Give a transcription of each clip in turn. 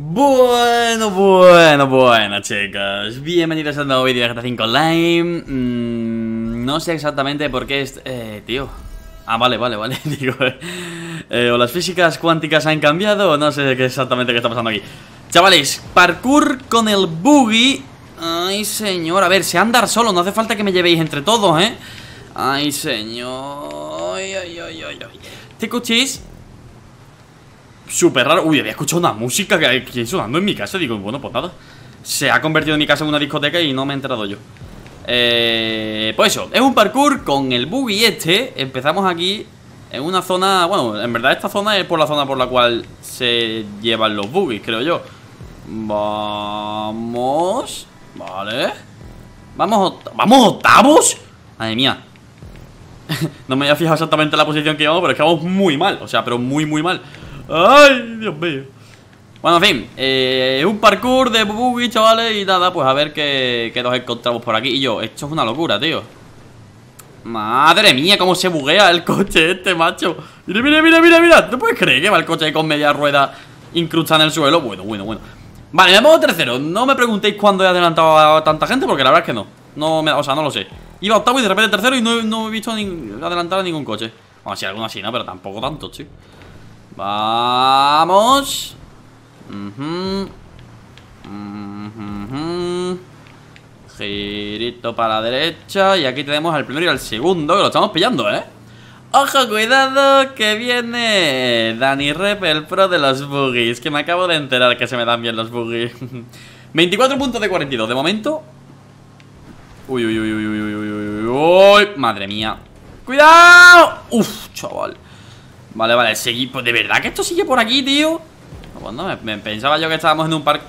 Bueno, bueno, bueno, chicos. Bienvenidos a un nuevo vídeo de GTA 5 Online. Mm, no sé exactamente por qué es... Eh, tío. Ah, vale, vale, vale. Digo, eh, o las físicas cuánticas han cambiado o no sé exactamente qué está pasando aquí. Chavales, parkour con el buggy. Ay, señor. A ver, sé andar solo. No hace falta que me llevéis entre todos, ¿eh? Ay, señor. Ay, ay, ay, ay, ay. ¿Te coches? Súper raro. Uy, había escuchado una música que hay sonando en mi casa. Digo, bueno, pues nada. Se ha convertido en mi casa en una discoteca y no me he enterado yo. Eh, pues eso, es un parkour con el buggy este. Empezamos aquí en una zona. Bueno, en verdad, esta zona es por la zona por la cual se llevan los buggies, creo yo. Vamos. Vale. Vamos, vamos octavos. Madre mía. no me había fijado exactamente la posición que íbamos, pero es que vamos muy mal. O sea, pero muy, muy mal. ¡Ay, Dios mío! Bueno, en fin, eh, un parkour de buggy, chavales Y nada, pues a ver qué, qué nos encontramos por aquí. Y yo, esto es una locura, tío. Madre mía, cómo se buguea el coche este, macho. Mira, mira, mira, mira, mira. ¿No puedes creer que va el coche con media rueda incrustada en el suelo? Bueno, bueno, bueno. Vale, me pongo tercero No me preguntéis cuándo he adelantado a tanta gente Porque la verdad es que no, no me, O sea, no lo sé. Iba octavo y de repente tercero y no, no he visto adelantar a ningún coche. Bueno, sí, alguno así, ¿no? Pero tampoco tanto, chico Vamos. Uh -huh. Uh -huh. Girito para la derecha. Y aquí tenemos al primero y al segundo, que lo estamos pillando, ¿eh? ¡Ojo, cuidado! ¡Que viene! Dani Rep, el pro de los boogies. Que me acabo de enterar que se me dan bien los boogies. 24 puntos de 42. De momento. Uy, uy, uy, uy, uy, uy, uy, uy. Madre mía. ¡Cuidado! Uf, chaval. Vale, vale, seguí pues, ¿De verdad que esto sigue por aquí, tío? Bueno, pues me, pensaba yo que estábamos en un parque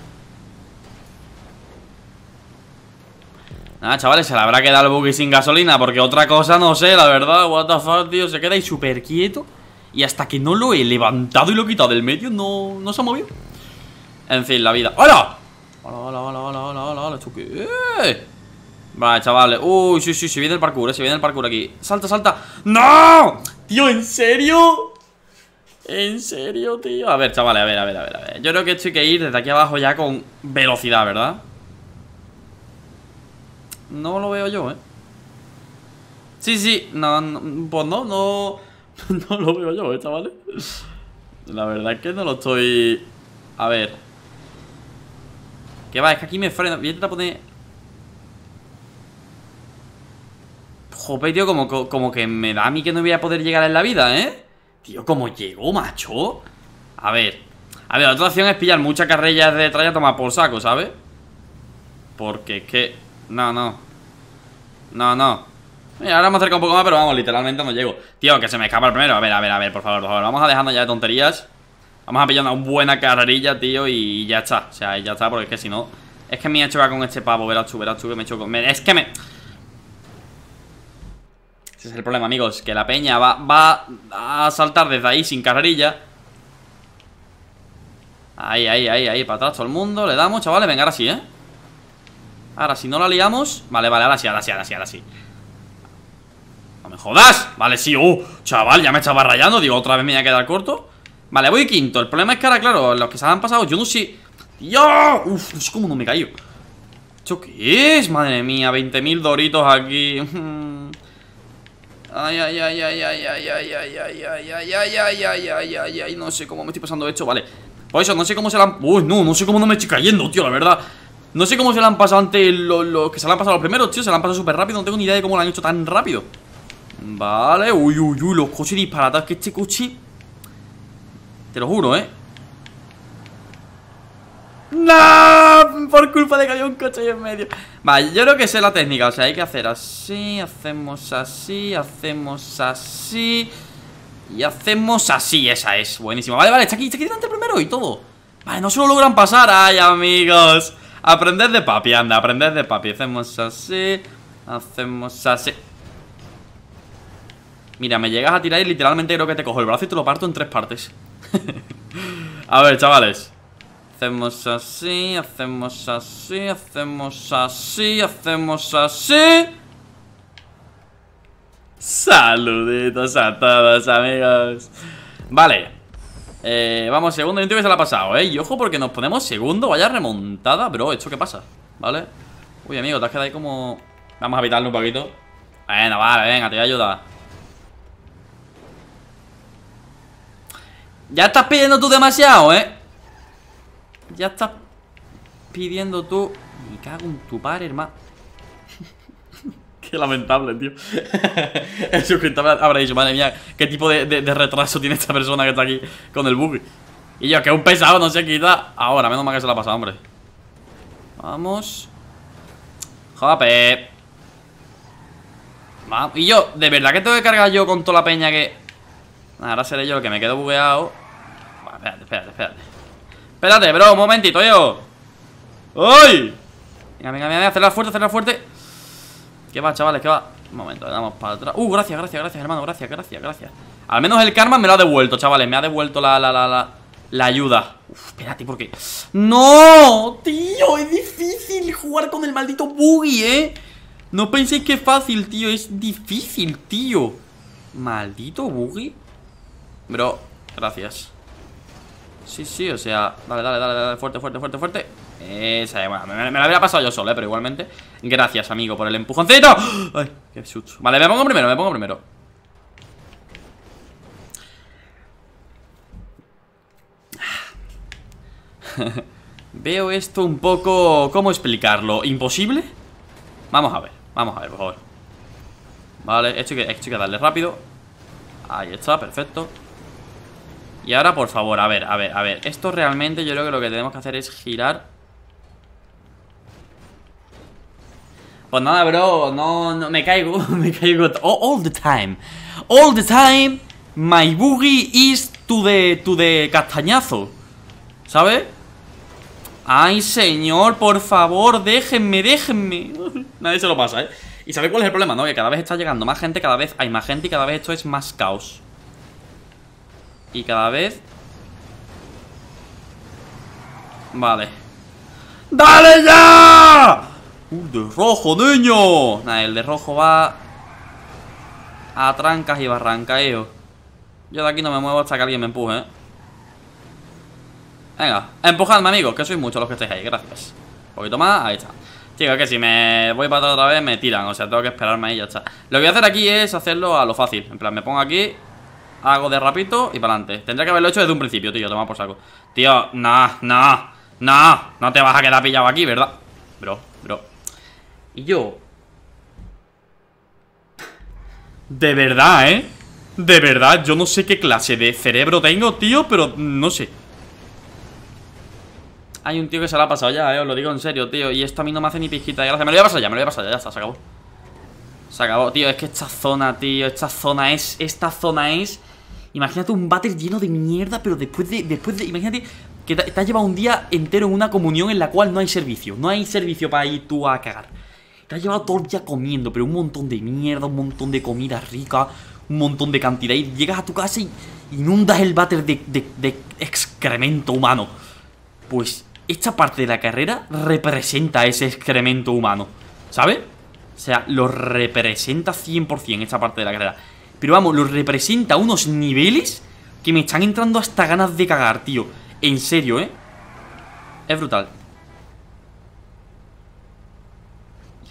Nada, chavales, se le habrá quedado el buggy sin gasolina Porque otra cosa no sé, la verdad What the fuck, tío, se queda ahí súper quieto Y hasta que no lo he levantado y lo he quitado del medio No, no se ha movido En fin, la vida ¡Hola! ¡Hola, hola, hola, hola, hola, hola, hola! qué? ¡Eh! Vale, chavales Uy, sí, sí, se viene el parkour, eh, se viene el parkour aquí Salta, salta ¡No! Tío, ¿en serio? ¿En serio, tío? A ver, chavales, a ver, a ver, a ver, a ver Yo creo que esto hay que ir desde aquí abajo ya con velocidad, ¿verdad? No lo veo yo, ¿eh? Sí, sí, no, pues no, no No lo veo yo, ¿eh, chavales? La verdad es que no lo estoy... A ver Que va, es que aquí me frena Voy a intentar poner... Jope, tío, como, como que me da a mí que no voy a poder llegar en la vida, ¿eh? Tío, ¿cómo llegó, macho? A ver A ver, la otra opción es pillar muchas carrillas de traya tomar por saco, ¿sabes? Porque es que... No, no. No, no. Mira, ahora me acerca un poco más, pero vamos, literalmente no llego. Tío, que se me escapa el primero. A ver, a ver, a ver, por favor, por favor. Vamos a dejando ya de tonterías. Vamos a pillar una buena carrerilla, tío Y ya está, o sea, ya está Porque es que si no Es que me he hecho con este pavo Verás tú, verás tú que me he hecho con... Es que me... Ese es el problema, amigos Que la peña va, va a saltar desde ahí sin carrerilla Ahí, ahí, ahí, ahí Para atrás todo el mundo Le damos, chavales Venga, ahora sí, ¿eh? Ahora si no la liamos Vale, vale, ahora sí, ahora sí, ahora sí, ahora sí No me jodas Vale, sí, uh Chaval, ya me estaba rayando Digo, otra vez me voy a quedar corto Vale, voy quinto El problema es que ahora, claro Los que se han pasado Yo no sé ¡Dios! Uf, no sé cómo no me caigo ¿Esto qué es? Madre mía 20.000 doritos aquí Ay, ay, ay, ay, ay, ay, ay, ay, ay, ay, ay, ay, ay, ay, ay, ay, ay, no sé cómo me estoy pasando esto, vale Por eso, no sé cómo se la han... Uy, no, no sé cómo no me estoy cayendo, tío, la verdad No sé cómo se la han pasado antes los, que se la han pasado los primeros, tío Se la han pasado súper rápido, no tengo ni idea de cómo lo han hecho tan rápido Vale, uy, uy, uy, los coches disparatados Que este coche... Te lo juro, eh ¡No! Por culpa de que había un coche ahí en medio. Vale, yo creo que sé la técnica O sea, hay que hacer así, hacemos así Hacemos así Y hacemos así, esa es Buenísimo, vale, vale, está aquí, está aquí delante primero y todo. Vale, no se lo logran pasar Ay, amigos. Aprended de papi, anda, aprended de papi. Hacemos así Hacemos así. Mira, me llegas a tirar y literalmente creo que te cojo el brazo y te lo parto en tres partes. A ver, chavales Hacemos así, hacemos así, hacemos así, hacemos así. Saluditos a todos, amigos. Vale. eh, Vamos, segundo, que se la ha pasado, ¿eh? Y ojo porque nos ponemos segundo, vaya remontada Bro, ¿esto qué pasa? ¿Vale? Uy, amigo, te has quedado ahí como... Vamos a evitarlo un poquito Bueno, vale, venga, te voy ayudar Ya estás pidiendo tú demasiado, ¿eh? Ya estás pidiendo tú... Me cago en tu par, hermano. Qué lamentable, tío. El suscriptor habrá dicho, madre mía ¿Qué tipo de, retraso tiene esta persona que está aquí Con el buggy? Y yo, que un pesado no se quita Ahora, menos mal que se la ha pasado, hombre. Vamos. Jope. Y yo, ¿de verdad que tengo que cargar yo con toda la peña que...? Ahora seré yo el que me quedo bugueado. Espérate, espérate, espérate Espérate, bro, un momentito, yo ¡Uy! Venga, venga, venga, hacerla fuerte, hacerla fuerte ¿Qué va, chavales? ¿Qué va? Un momento, le damos para atrás Uh, gracias, gracias, gracias, hermano, gracias, gracias, gracias Al menos el karma me lo ha devuelto, chavales Me ha devuelto la, la, la, la, la ayuda Uf, espérate, porque... ¡No! Tío, es difícil jugar con el maldito buggy, ¿eh? No penséis que es fácil, tío Es difícil, tío Maldito buggy Bro, gracias Sí, sí, o sea Dale, dale, dale, dale fuerte, fuerte, fuerte, fuerte. Esa, bueno, me, me, la habría pasado yo solo, eh, pero igualmente. Gracias, amigo, por el empujoncito. Ay, qué sucho Vale, me pongo primero, me pongo primero. Veo esto un poco... ¿Cómo explicarlo? ¿Imposible? Vamos a ver, vamos a ver, por favor. Vale, esto que, esto hay que darle rápido. Ahí está, perfecto Y ahora, por favor, a ver, a ver, a ver Esto realmente yo creo que lo que tenemos que hacer es girar Pues nada, bro, no, no me caigo, me caigo all, the time. All the time, my boogie is to the, to the castañazo. ¿Sabes? Ay, señor, por favor, déjenme, déjenme. Nadie se lo pasa, ¿eh? ¿Y sabéis cuál es el problema, no? Que cada vez está llegando más gente, cada vez hay más gente y cada vez esto es más caos. Y cada vez... Vale. ¡Dale ya! Uh, de rojo, niño. Nada, el de rojo va a trancas y barrancaeo. Yo de aquí no me muevo hasta que alguien me empuje, ¿eh? Venga, empujadme, amigos, que sois muchos los que estáis ahí, gracias. Un poquito más, ahí está. Chicos, que si me voy para atrás otra vez me tiran, o sea, tengo que esperarme ahí y ya está. Lo que voy a hacer aquí es hacerlo a lo fácil. En plan, me pongo aquí, hago de rapito y para adelante. Tendría que haberlo hecho desde un principio, tío, toma por saco. Tío, no, no, no, no te vas a quedar pillado aquí, ¿verdad? Bro, bro. Y yo... De verdad, ¿eh? De verdad, yo no sé qué clase de cerebro tengo, tío, pero no sé. Hay un tío que se lo ha pasado ya, eh, os lo digo en serio, tío. Y esto a mí no me hace ni pijita de. Me lo voy a pasar ya, me lo voy a pasar ya, ya está, se acabó. Se acabó, tío, es que esta zona, tío, esta zona es... Esta zona es... Imagínate un váter lleno de mierda, pero después de... Después de imagínate que te, has llevado un día entero en una comunión en la cual no hay servicio. No hay servicio para ir tú a cagar. Te has llevado todo el día comiendo, pero un montón de mierda, un montón de comida rica, un montón de cantidad. Y llegas a tu casa y inundas el váter de, excremento humano. Pues esta parte de la carrera representa ese excremento humano. ¿Sabes? O sea, lo representa 100% esta parte de la carrera. Pero vamos, lo representa unos niveles que me están entrando hasta ganas de cagar, tío. En serio, ¿eh? Es brutal.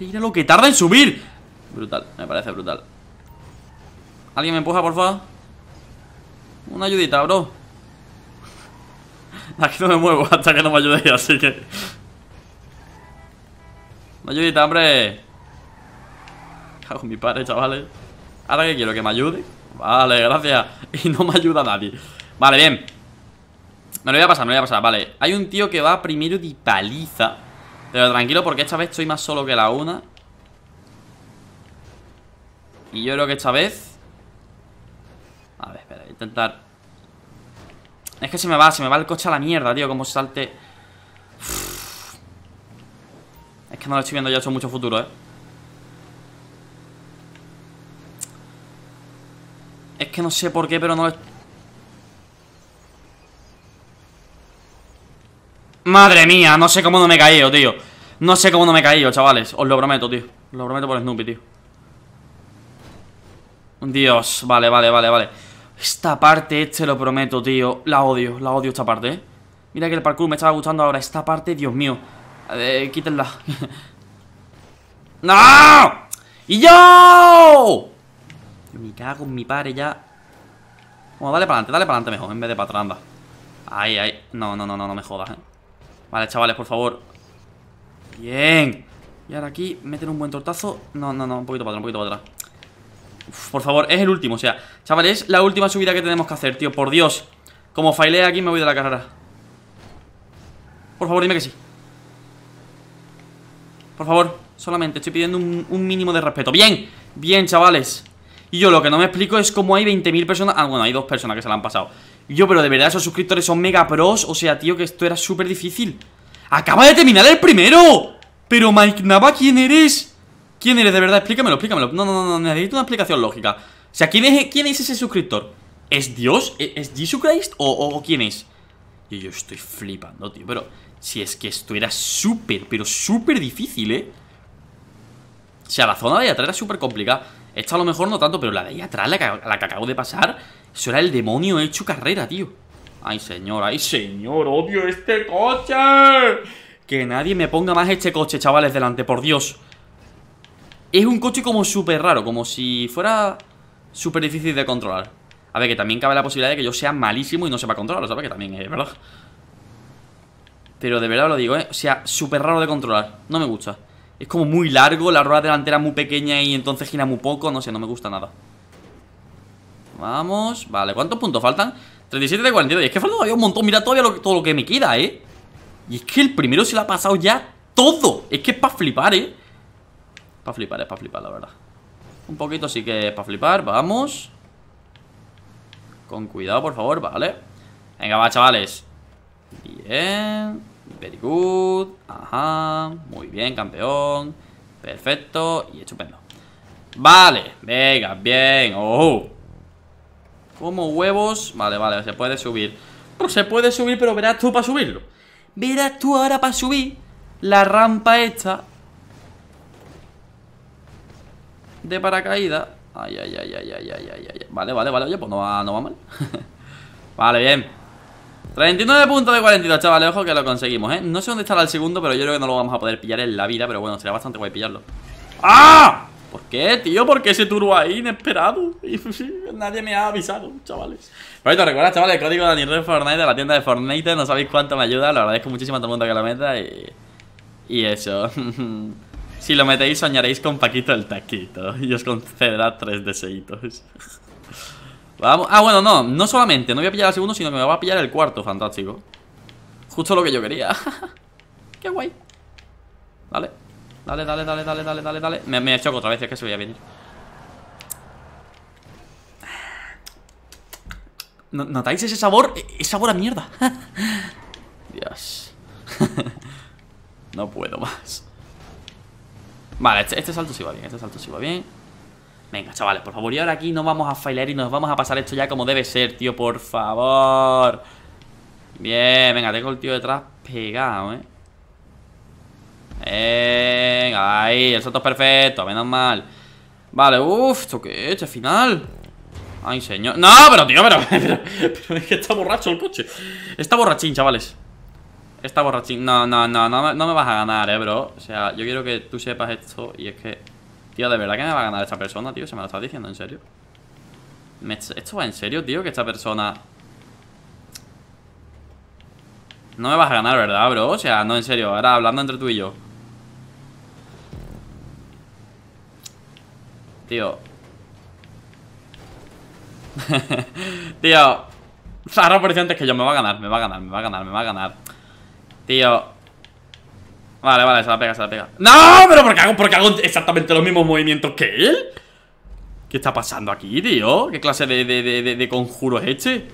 Mira lo que tarda en subir Brutal, me parece brutal ¿Alguien me empuja, por favor? Una ayudita, bro Aquí no me muevo hasta que no me ayude, así que Una ayudita, hombre Cago mi padre, chavales Ahora que quiero que me ayude. Vale, gracias. Y no me ayuda nadie. Vale, bien. Me lo voy a pasar, me lo voy a pasar, vale. Hay un tío que va primero de paliza. Pero tranquilo porque esta vez estoy más solo que la una. Y yo creo que esta vez A ver, espera, intentar. Es que se me va, se me va el coche a la mierda, tío Como salte. Es que no lo estoy viendo ya hecho mucho futuro, eh Es que no sé por qué, pero no. Madre mía, no sé cómo no me he caído, tío No sé cómo no me he caído, chavales Os lo prometo, tío Os lo prometo por Snoopy, tío Dios, vale, vale, vale, vale Esta parte, te lo prometo, tío La odio, la odio esta parte, ¿eh? Mira que el parkour me estaba gustando ahora Esta parte, Dios mío eh, Quítenla ¡No! ¡Y yo! Me cago en mi padre ya. Bueno, dale para adelante, dale para adelante mejor En vez de para atrás, anda. Ahí, ahí. No, no, no, no, no me jodas, eh. Vale, chavales, por favor. Bien. Y ahora aquí, meten un buen tortazo. No, no, no, un poquito para atrás, un poquito para atrás. Por favor, es el último, o sea Chavales, es la última subida que tenemos que hacer, tío Por Dios, como failé aquí me voy de la carrera. Por favor, dime que sí. Por favor, solamente estoy pidiendo un, mínimo de respeto. Bien, bien, chavales Y yo lo que no me explico es cómo hay 20.000 personas Ah, bueno, hay dos personas que se la han pasado Yo, pero de verdad esos suscriptores son mega pros O sea, tío, que esto era súper difícil ¡Acaba de terminar el primero! Pero Mike Nava, ¿quién eres? ¿Quién eres de verdad? Explícamelo, explícamelo No, no, no, necesito una explicación lógica O sea, ¿quién es, quién es ese suscriptor? ¿Es Dios? ¿E-, ¿Es, Jesus Christ? ¿O, quién es? Y yo estoy flipando, tío Pero si es que esto era súper, pero súper difícil, ¿eh? O sea, la zona de atrás era súper complicada Esta a lo mejor no tanto, pero la de ahí atrás, la que, acabo de pasar Eso era el demonio hecho carrera, tío Ay, señor, ay, señor, odio este coche Que nadie me ponga más este coche, chavales, delante, por Dios es un coche como súper raro, como si fuera súper difícil de controlar. A ver, que también cabe la posibilidad de que yo sea malísimo y no sepa controlarlo, ¿sabes? Que también es verdad. Pero de verdad lo digo, ¿eh? O sea, súper raro de controlar. No me gusta. Es como muy largo, la rueda delantera muy pequeña y entonces gira muy poco. No sé, no me gusta nada. Vamos. Vale, ¿cuántos puntos faltan? 37 de 42. Y es que falta todavía un montón. Mira todavía todo lo que me queda, ¿eh? Y es que el primero se lo ha pasado ya todo. Es que es para flipar, ¿eh? Para flipar, es para flipar, la verdad Un poquito sí que es para flipar, vamos Con cuidado, por favor, vale Venga, va, chavales Bien Very good Ajá Muy bien, campeón Perfecto Y estupendo Vale, venga, bien Oh Como huevos Vale, vale, se puede subir Pues se puede subir, pero verás tú para subirlo Verás tú ahora para subir La rampa esta de paracaídas. Ay, ay, ay, ay, ay, ay, ay, ay. Vale, vale, vale. Oye, pues no va, no va mal. vale, bien. 39 puntos de 42, chavales. Ojo que lo conseguimos, ¿eh? No sé dónde estará el segundo, pero yo creo que no lo vamos a poder pillar en la vida. Pero bueno, sería bastante guay pillarlo. ¡Ah! ¿Por qué, tío? ¿Por qué ese turbo ahí inesperado? Y nadie me ha avisado, chavales. Por cierto, recuerda, chavales, el código de de Fortnite de la tienda de Fortnite. No sabéis cuánto me ayuda. Lo agradezco muchísimo a todo el mundo que lo meta. Y, y eso. Si lo metéis, soñaréis con Paquito el Taquito. Y os concederá tres deseitos. Vamos. Ah, bueno, no. No solamente no voy a pillar el segundo, sino que me va a pillar el cuarto. Fantástico. Justo lo que yo quería. Qué guay. Dale. Dale, dale, dale, dale, dale, dale, dale. Me, me choco otra vez, es que se veía venir. ¿Notáis ese sabor? E, es sabor a mierda. Dios. no puedo más. Vale, este, este, salto sí va bien, este salto sí va bien Venga, chavales, por favor Y ahora aquí no vamos a fallar y nos vamos a pasar esto ya como debe ser, tío, por favor. Bien, venga, tengo el tío detrás pegado, eh Venga, ahí, el salto es perfecto, menos mal. Vale, uff, ¿esto qué he hecho? final Ay, señor. No, pero tío, pero, pero, es que está borracho el coche. Está borrachín, chavales. Está borrachín. No, no, no, no me vas a ganar, eh, bro. O sea, yo quiero que tú sepas esto y es que... Tío, de verdad que me va a ganar esta persona, tío. Se me lo estás diciendo en serio. ¿Esto va en serio, tío? Que esta persona... No me vas a ganar, ¿verdad, bro? O sea, no en serio. Ahora hablando entre tú y yo. Tío. tío. Ahora parece antes que yo me va a ganar, me va a ganar, me va a ganar, me va a ganar. Tío Vale, vale, se la pega, se la pega ¡No! ¿Pero por qué hago, por qué hago exactamente los mismos movimientos que él? ¿Qué está pasando aquí, tío? ¿Qué clase de, de, de, de conjuro es este?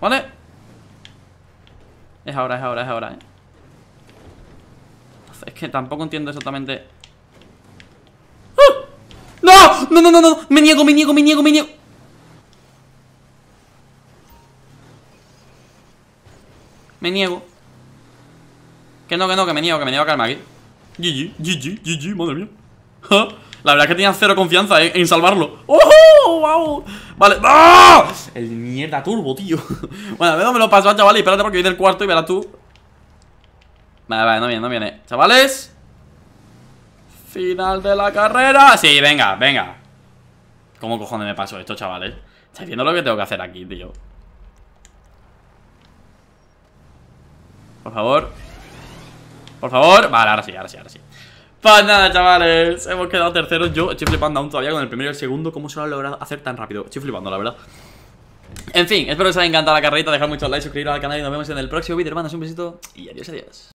¿Vale? Es ahora, es ahora, es ahora, ¿eh? Es que tampoco entiendo exactamente ¡Ah! ¡No! ¡No, no, no, no! Me niego, me niego, me niego, me niego Me niego. Que no, que no, que me niego, que me niego a calmar aquí. GG, GG, GG, madre mía. La verdad es que tenía cero confianza en, salvarlo ¡Oh! ¡Wow! Vale ¡Ah! El mierda turbo, tío Bueno, a ver dónde me lo paso, chavales Espérate porque viene el cuarto y verás tú Vale, vale, no viene, no viene Chavales Final de la carrera Sí, venga, venga ¿Cómo cojones me paso esto, chavales? ¿Estáis viendo lo que tengo que hacer aquí, tío? Por favor. Por favor. Vale, ahora sí, ahora sí, ahora sí. Pues nada, chavales. Hemos quedado terceros. Yo estoy flipando aún todavía con el primero y el segundo ¿Cómo se lo ha logrado hacer tan rápido? Estoy flipando, la verdad. En fin, espero que os haya encantado la carrerita. Dejad muchos likes, suscribiros al canal Y nos vemos en el próximo vídeo, hermanos. Un besito y adiós, adiós